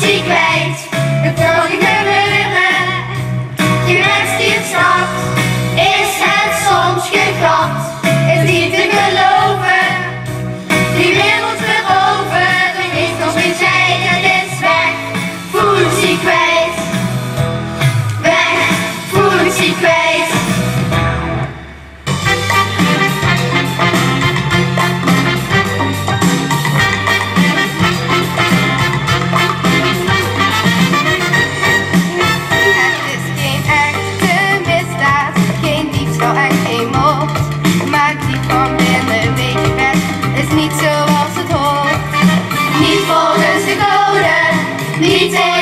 Kwijt. Het kan niet crazy.